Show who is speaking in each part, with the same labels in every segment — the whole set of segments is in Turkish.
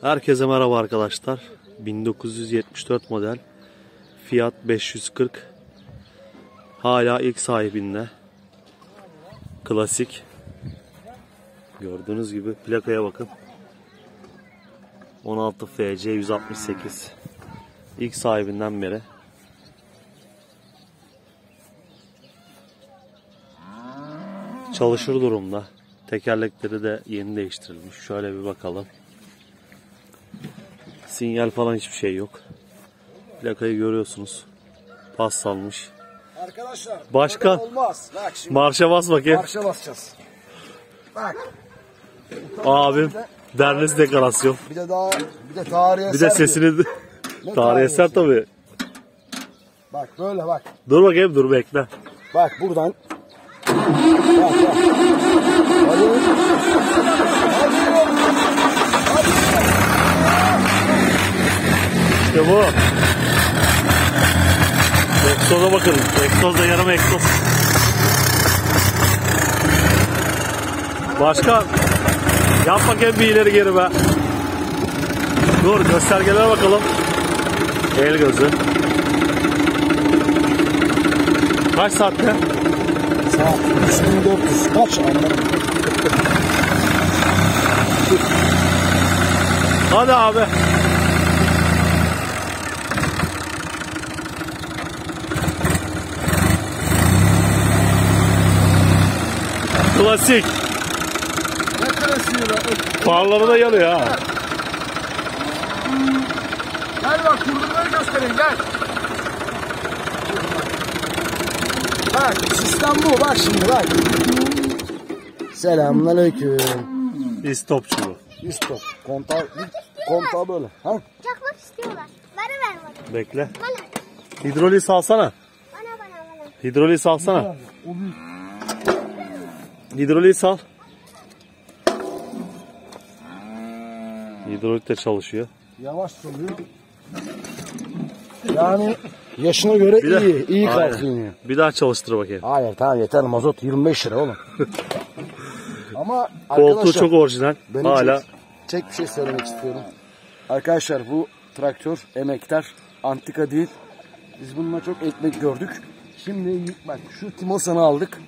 Speaker 1: Herkese merhaba arkadaşlar. 1974 model Fiat 540 hala ilk sahibinde. Klasik. Gördüğünüz gibi plakaya bakın. 16 FC 168. İlk sahibinden beri. Çalışır durumda. Tekerlekleri de yeni değiştirilmiş. Şöyle bir bakalım. Sinyal falan hiçbir şey yok. Plakayı görüyorsunuz. Pas salmış.
Speaker 2: Arkadaşlar
Speaker 1: Başka?
Speaker 2: olmaz. Bak şimdi
Speaker 1: Marşa bas bakayım.
Speaker 2: marşa basacağız. Bak
Speaker 1: Abim dernes dekorasyon.
Speaker 2: bir de daha bir de tarihe
Speaker 1: Bir de sesini de-
Speaker 2: Ne
Speaker 1: eser tabii.
Speaker 2: Bak böyle bak.
Speaker 1: Dur bakayım dur bekle.
Speaker 2: Bak buradan. Bak bak. Hadi.
Speaker 1: Bu. Egzoza bakın. Egzoz da yarım egzoz. Başka yap bakayım bir ileri geri be. Dur göstergelere bakalım. El gözü. Kaç saatte?
Speaker 2: Saat 3400 kaç anladın?
Speaker 1: Hadi abi. Klasik.
Speaker 2: Ne klasiği?
Speaker 1: Farları da yanıyor ha.
Speaker 2: Gel bak kurdurmayı göstereyim gel. Bak sistem bu bak şimdi bak. Selamünaleyküm.
Speaker 1: İstopçu bu.
Speaker 2: Stop. Kontağı, kontağı böyle. Ha?
Speaker 3: Çakmak istiyorlar. Bana ver bana.
Speaker 1: Bekle.
Speaker 3: Bana.
Speaker 1: Hidroliği salsana.
Speaker 3: Bana bana bana.
Speaker 1: Hidroliği salsana. Hidroliği sal. Hidrolik de çalışıyor.
Speaker 2: Yavaş çalıyor. Yani yaşına göre
Speaker 1: Bir
Speaker 2: iyi. iyi
Speaker 1: Aynen.
Speaker 2: kalkıyor.
Speaker 1: Bir daha çalıştır bakayım.
Speaker 2: Hayır tamam yeter mazot 25 lira oğlum. Ama
Speaker 1: Koltuğu çok orijinal.
Speaker 2: benim
Speaker 1: Hala
Speaker 2: tek, tek bir şey söylemek istiyorum. Arkadaşlar bu traktör emektar antika değil. Biz bununla çok ekmek gördük. Şimdi bak şu Timosan'ı aldık.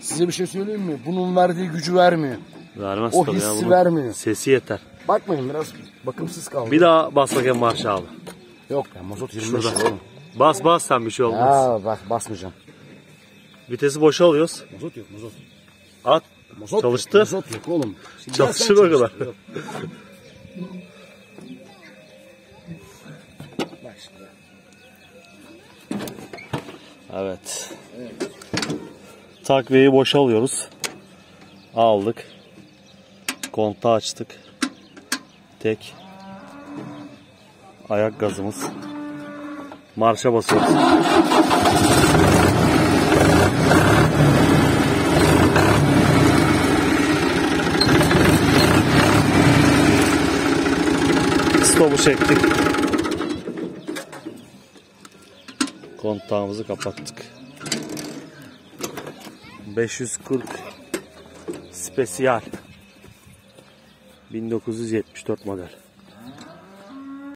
Speaker 2: Size bir şey söyleyeyim mi? Bunun verdiği gücü vermiyor.
Speaker 1: vermez
Speaker 2: O
Speaker 1: tabii ya
Speaker 2: hissi
Speaker 1: bunun
Speaker 2: vermiyor.
Speaker 1: Sesi yeter.
Speaker 2: Bakmayın biraz bakımsız kaldı.
Speaker 1: Bir daha bas bakayım marşı abi.
Speaker 2: Yok ya mazot 25
Speaker 1: Şurada.
Speaker 2: lira oğlum.
Speaker 1: Bas bas sen bir şey olmaz.
Speaker 2: Ya bak basmayacağım.
Speaker 1: Vitesi boşa alıyoruz.
Speaker 2: Mazot yok mazot.
Speaker 1: At.
Speaker 2: Mazot
Speaker 1: Çalıştır.
Speaker 2: Yok, mazot yok oğlum. Şimdi sen
Speaker 1: o kadar.
Speaker 2: çalıştır. Yok. Bak şimdi.
Speaker 1: Evet. Takviyeyi boşa alıyoruz. Aldık. Kontağı açtık. Tek. Ayak gazımız. Marşa basıyoruz. Stopu çektik. Kontağımızı kapattık. 540 Spesiyal 1974 model.